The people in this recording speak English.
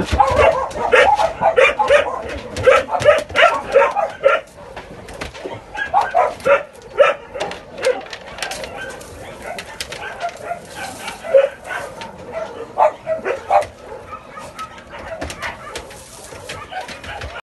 Oh,